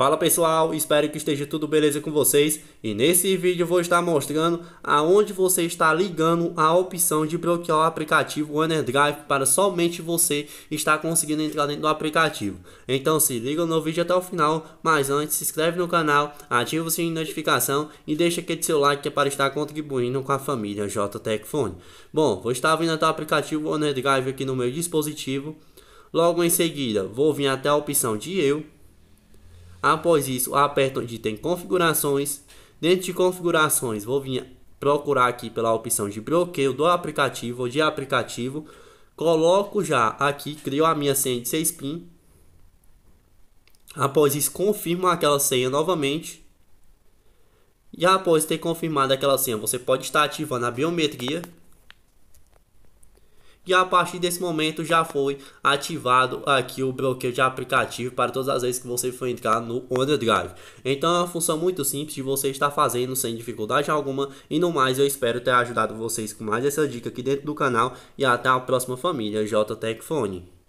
Fala pessoal, espero que esteja tudo beleza com vocês e nesse vídeo vou estar mostrando aonde você está ligando a opção de bloquear o aplicativo OneDrive para somente você estar conseguindo entrar dentro do aplicativo. Então se liga no vídeo até o final, mas antes se inscreve no canal, ativa o sininho de notificação e deixa aquele seu like é para estar contribuindo com a família JTech Phone. Bom, vou estar vindo até o aplicativo OneDrive aqui no meu dispositivo. Logo em seguida, vou vir até a opção de eu Após isso, aperto onde tem configurações. Dentro de configurações, vou vir procurar aqui pela opção de bloqueio do aplicativo ou de aplicativo. Coloco já aqui, crio a minha senha de 6 PIN. Após isso, confirmo aquela senha novamente. E após ter confirmado aquela senha, você pode estar ativando a biometria e a partir desse momento já foi ativado aqui o bloqueio de aplicativo para todas as vezes que você for entrar no OneDrive. Então é uma função muito simples de você estar fazendo sem dificuldade alguma e no mais eu espero ter ajudado vocês com mais essa dica aqui dentro do canal e até a próxima família JTech Phone.